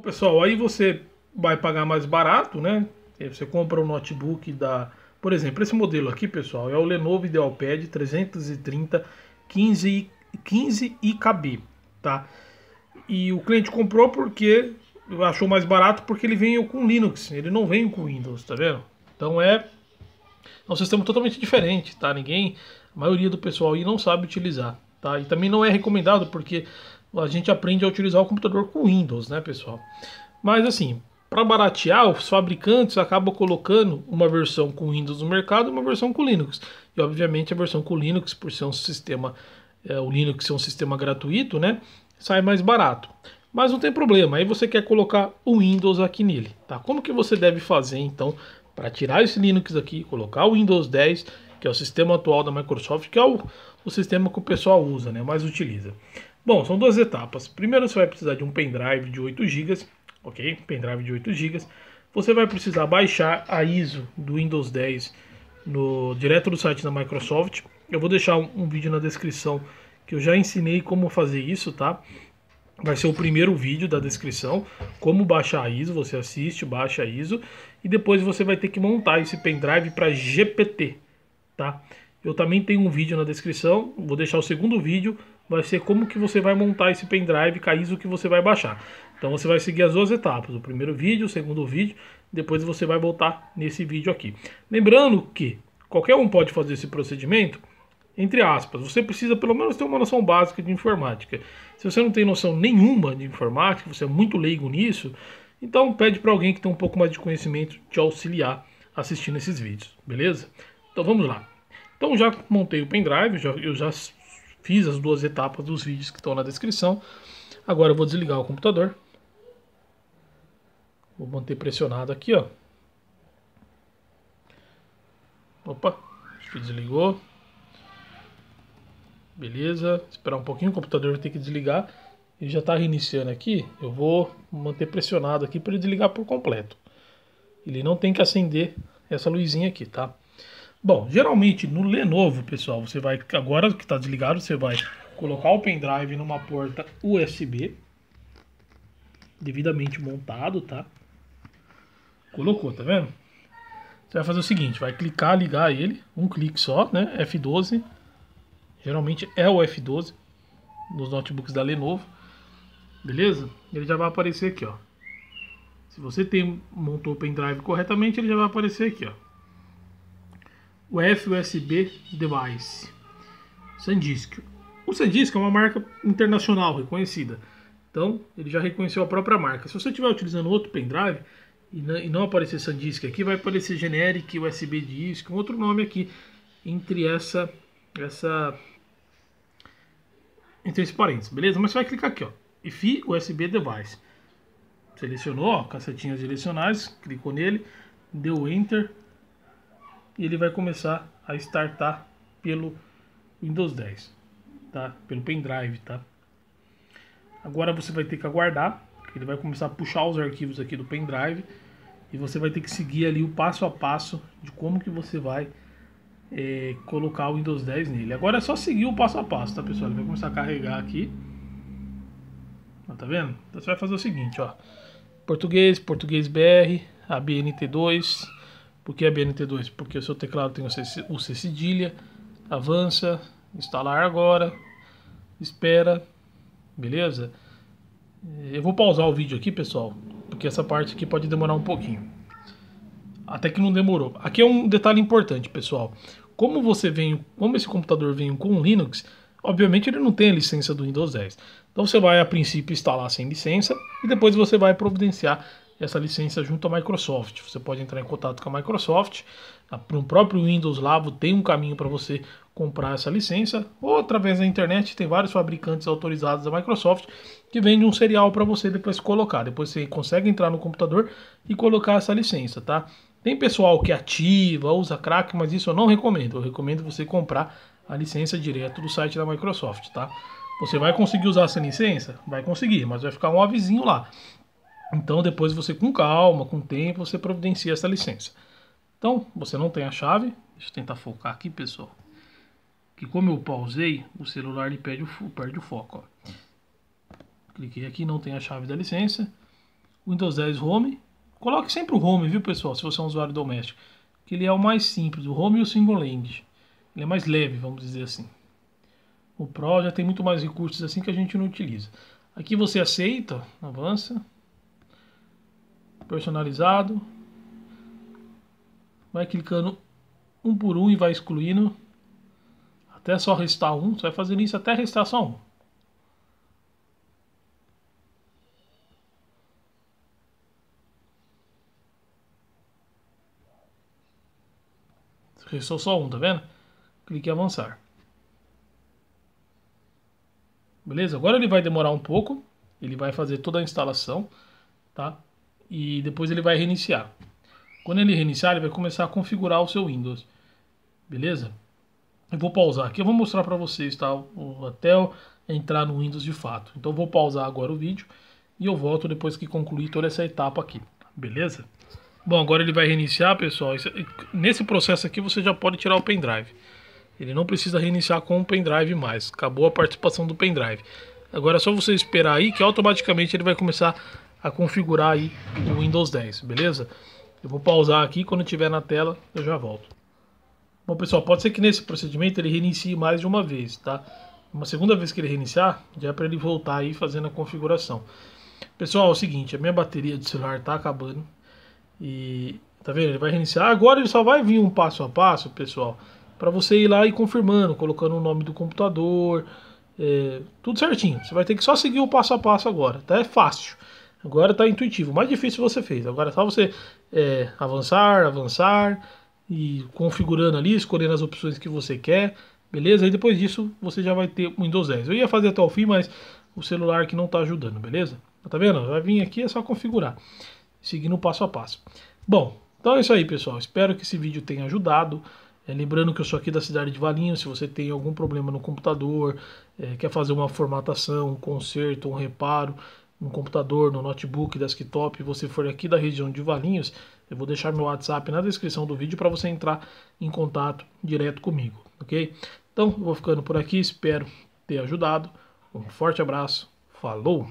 Pessoal, aí você vai pagar mais barato, né? Você compra um notebook da, por exemplo, esse modelo aqui, pessoal, é o Lenovo IdealPad 330 15 15 IKB, tá? E o cliente comprou porque achou mais barato porque ele vem com Linux, ele não vem com Windows, tá vendo? Então é um sistema totalmente diferente, tá? Ninguém, a maioria do pessoal aí não sabe utilizar, tá? E também não é recomendado porque a gente aprende a utilizar o computador com Windows, né, pessoal? Mas assim, para baratear, os fabricantes acabam colocando uma versão com Windows no mercado e uma versão com Linux. E obviamente a versão com Linux, por ser um sistema, é, o Linux ser um sistema gratuito, né, sai mais barato. Mas não tem problema, aí você quer colocar o Windows aqui nele, tá? Como que você deve fazer então para tirar esse Linux aqui, colocar o Windows 10, que é o sistema atual da Microsoft, que é o, o sistema que o pessoal usa, né, mais utiliza. Bom, são duas etapas. Primeiro você vai precisar de um pendrive de 8 GB, ok? Pendrive de 8 GB. Você vai precisar baixar a ISO do Windows 10 no, direto do site da Microsoft. Eu vou deixar um, um vídeo na descrição que eu já ensinei como fazer isso, tá? Vai ser o primeiro vídeo da descrição, como baixar a ISO, você assiste, baixa a ISO e depois você vai ter que montar esse pendrive para GPT, tá? Eu também tenho um vídeo na descrição, vou deixar o segundo vídeo, vai ser como que você vai montar esse pendrive com a ISO que você vai baixar. Então você vai seguir as duas etapas, o primeiro vídeo, o segundo vídeo, depois você vai voltar nesse vídeo aqui. Lembrando que qualquer um pode fazer esse procedimento, entre aspas, você precisa pelo menos ter uma noção básica de informática. Se você não tem noção nenhuma de informática, você é muito leigo nisso, então pede para alguém que tem um pouco mais de conhecimento te auxiliar assistindo esses vídeos, beleza? Então vamos lá. Então já montei o pendrive, já, eu já fiz as duas etapas dos vídeos que estão na descrição. Agora eu vou desligar o computador. Vou manter pressionado aqui, ó. Opa, acho que desligou. Beleza, esperar um pouquinho, o computador vai ter que desligar. Ele já está reiniciando aqui. Eu vou manter pressionado aqui para ele desligar por completo. Ele não tem que acender essa luzinha aqui, tá? Bom, geralmente no Lenovo, pessoal, você vai agora que está desligado, você vai colocar o pendrive numa porta USB devidamente montado, tá? Colocou, tá vendo? Você vai fazer o seguinte, vai clicar, ligar ele, um clique só, né? F12 Geralmente é o F12 nos notebooks da Lenovo. Beleza? Ele já vai aparecer aqui, ó. Se você tem, montou o pendrive corretamente, ele já vai aparecer aqui, ó. O FUSB Device. SanDisk. O SanDisk é uma marca internacional reconhecida. Então, ele já reconheceu a própria marca. Se você estiver utilizando outro pendrive e não aparecer SanDisk aqui, vai aparecer Generic USB Disk, um outro nome aqui entre essa essa entre esses parênteses, beleza? Mas você vai clicar aqui, ó, IFI USB Device. Selecionou, ó, cacetinhas direcionais, clicou nele, deu Enter e ele vai começar a startar pelo Windows 10, tá? Pelo pendrive, tá? Agora você vai ter que aguardar, ele vai começar a puxar os arquivos aqui do pendrive e você vai ter que seguir ali o passo a passo de como que você vai é, colocar o Windows 10 nele. Agora é só seguir o passo a passo, tá pessoal? Ele vai começar a carregar aqui. Ó, tá vendo? Então você vai fazer o seguinte, ó. Português, português BR, ABNT2. Por que ABNT2? Porque o seu teclado tem o C, cedilha. Avança, instalar agora. Espera. Beleza? Eu vou pausar o vídeo aqui, pessoal, porque essa parte aqui pode demorar um pouquinho. Até que não demorou. Aqui é um detalhe importante, pessoal. Como você vem, como esse computador vem com Linux, obviamente ele não tem a licença do Windows 10. Então você vai a princípio instalar sem licença e depois você vai providenciar essa licença junto à Microsoft. Você pode entrar em contato com a Microsoft, no próprio Windows Labo tem um caminho para você comprar essa licença, ou através da internet tem vários fabricantes autorizados da Microsoft que vendem um serial para você depois colocar. Depois você consegue entrar no computador e colocar essa licença, tá? Tem pessoal que ativa, usa crack, mas isso eu não recomendo. Eu recomendo você comprar a licença direto do site da Microsoft, tá? Você vai conseguir usar essa licença? Vai conseguir, mas vai ficar um avisinho lá. Então depois você com calma, com tempo, você providencia essa licença. Então, você não tem a chave. Deixa eu tentar focar aqui, pessoal. Que como eu pausei, o celular ele perde o, perde o foco. Ó. Cliquei aqui, não tem a chave da licença. Windows 10 Home. Coloque sempre o Home, viu pessoal, se você é um usuário doméstico. Que ele é o mais simples, o Home e o Single Land. Ele é mais leve, vamos dizer assim. O Pro já tem muito mais recursos assim que a gente não utiliza. Aqui você aceita, avança. Personalizado. Vai clicando um por um e vai excluindo. Até só restar um. Você vai fazendo isso até restar só um. Restou só um, tá vendo? Clique em avançar. Beleza? Agora ele vai demorar um pouco. Ele vai fazer toda a instalação, tá? E depois ele vai reiniciar. Quando ele reiniciar, ele vai começar a configurar o seu Windows. Beleza? Eu vou pausar aqui, eu vou mostrar para vocês, tá? Até eu entrar no Windows de fato. Então eu vou pausar agora o vídeo e eu volto depois que concluir toda essa etapa aqui. Beleza? Bom, agora ele vai reiniciar, pessoal. Nesse processo aqui você já pode tirar o pendrive. Ele não precisa reiniciar com o pendrive mais. Acabou a participação do pendrive. Agora é só você esperar aí que automaticamente ele vai começar a configurar aí o Windows 10, beleza? Eu vou pausar aqui, quando estiver na tela eu já volto. Bom pessoal, pode ser que nesse procedimento ele reinicie mais de uma vez, tá? Uma segunda vez que ele reiniciar, já é para ele voltar aí fazendo a configuração. Pessoal, é o seguinte, a minha bateria de celular está acabando. E tá vendo? Ele vai reiniciar. Agora ele só vai vir um passo a passo, pessoal, para você ir lá e confirmando, colocando o nome do computador, é, tudo certinho. Você vai ter que só seguir o passo a passo agora, tá? É fácil. Agora tá intuitivo. O mais difícil você fez. Agora é só você é, avançar, avançar e configurando ali, escolhendo as opções que você quer, beleza? E depois disso você já vai ter o Windows 10. Eu ia fazer até o fim, mas o celular que não tá ajudando, beleza? Tá vendo? Vai vir aqui, é só configurar seguindo passo a passo. Bom, então é isso aí, pessoal. Espero que esse vídeo tenha ajudado. É, lembrando que eu sou aqui da cidade de Valinhos. Se você tem algum problema no computador, é, quer fazer uma formatação, um conserto, um reparo no computador, no notebook, desktop, você for aqui da região de Valinhos, eu vou deixar meu WhatsApp na descrição do vídeo para você entrar em contato direto comigo, ok? Então, eu vou ficando por aqui. Espero ter ajudado. Um forte abraço. Falou!